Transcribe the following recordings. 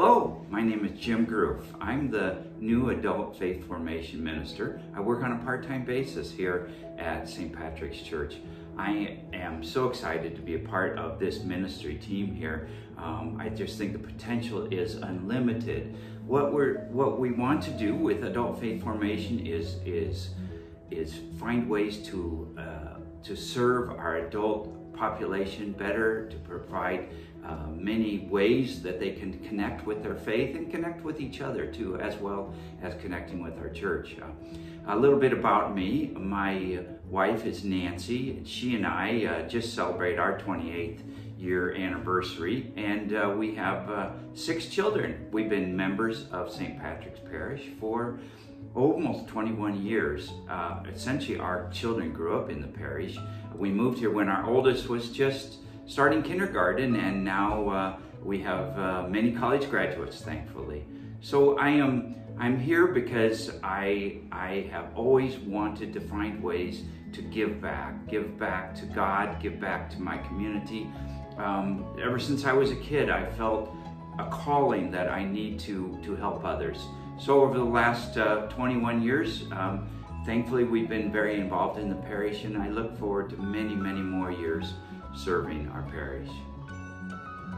Hello, my name is Jim Groove. I'm the new adult faith formation minister. I work on a part-time basis here at St. Patrick's Church. I am so excited to be a part of this ministry team here. Um, I just think the potential is unlimited. What we're what we want to do with adult faith formation is is is find ways to uh, to serve our adult population better, to provide uh, many ways that they can connect with their faith and connect with each other too, as well as connecting with our church. Uh, a little bit about me. My wife is Nancy. She and I uh, just celebrate our 28th year anniversary, and uh, we have uh, six children. We've been members of St. Patrick's Parish for almost 21 years. Uh, essentially, our children grew up in the parish. We moved here when our oldest was just starting kindergarten, and now uh, we have uh, many college graduates, thankfully. So I am I'm here because I I have always wanted to find ways to give back, give back to God, give back to my community. Um, ever since I was a kid, I felt a calling that I need to to help others. So over the last uh, 21 years. Um, thankfully, we've been very involved in the parish, and I look forward to many, many more years serving our parish.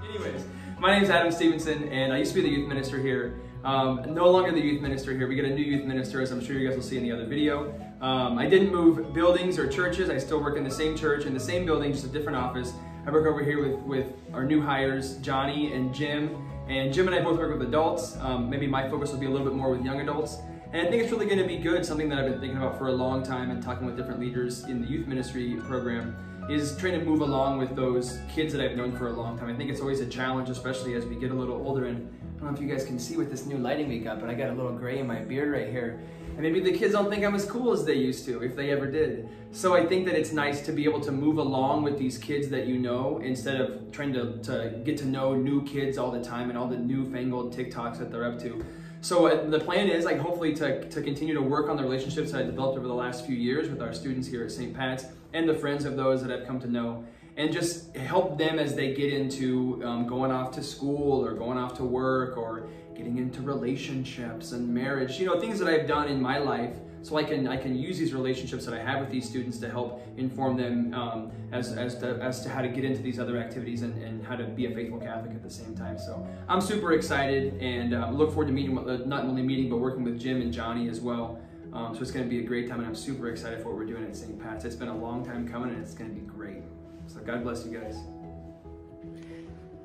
Anyways, my name is Adam Stevenson, and I used to be the youth minister here. Um, no longer the youth minister here. We get a new youth minister, as I'm sure you guys will see in the other video. Um, I didn't move buildings or churches. I still work in the same church, in the same building, just a different office. I work over here with, with our new hires, Johnny and Jim. And Jim and I both work with adults. Um, maybe my focus will be a little bit more with young adults. And I think it's really going to be good, something that I've been thinking about for a long time and talking with different leaders in the youth ministry program is trying to move along with those kids that I've known for a long time. I think it's always a challenge, especially as we get a little older. And I don't know if you guys can see with this new lighting we got, but I got a little gray in my beard right here. And maybe the kids don't think I'm as cool as they used to, if they ever did. So I think that it's nice to be able to move along with these kids that you know instead of trying to, to get to know new kids all the time and all the newfangled TikToks that they're up to. So uh, the plan is like hopefully to, to continue to work on the relationships that I developed over the last few years with our students here at St. Pat's and the friends of those that I've come to know and just help them as they get into um, going off to school or going off to work or getting into relationships and marriage, you know, things that I've done in my life so I can I can use these relationships that I have with these students to help inform them um, as, as, to, as to how to get into these other activities and, and how to be a faithful Catholic at the same time. So I'm super excited and uh, look forward to meeting, uh, not only meeting, but working with Jim and Johnny as well. Um, so it's going to be a great time and I'm super excited for what we're doing at St. Pat's. It's been a long time coming and it's going to be great. So God bless you guys.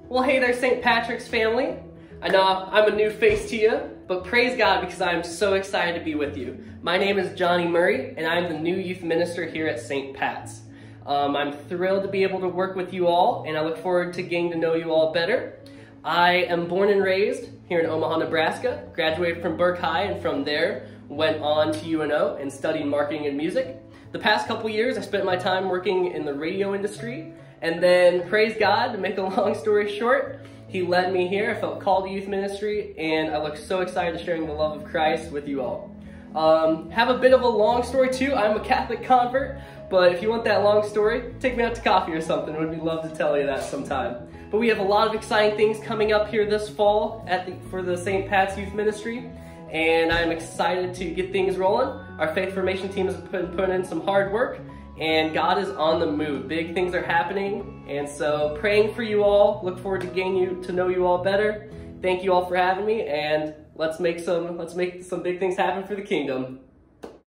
Well, hey there, St. Patrick's family. I know I'm a new face to you, but praise God because I am so excited to be with you. My name is Johnny Murray, and I'm the new youth minister here at St. Pat's. Um, I'm thrilled to be able to work with you all, and I look forward to getting to know you all better. I am born and raised here in Omaha, Nebraska, graduated from Burke High, and from there went on to UNO and studied marketing and music. The past couple years, I spent my time working in the radio industry, and then praise God, to make a long story short, he led me here. I felt called to youth ministry, and I look so excited to sharing the love of Christ with you all. Um, have a bit of a long story too. I'm a Catholic convert, but if you want that long story, take me out to coffee or something. Would be love to tell you that sometime. But we have a lot of exciting things coming up here this fall at the, for the St. Pat's Youth Ministry, and I'm excited to get things rolling. Our faith formation team has been putting in some hard work, and God is on the move. Big things are happening, and so praying for you all. Look forward to getting you to know you all better. Thank you all for having me, and let's make some let's make some big things happen for the kingdom.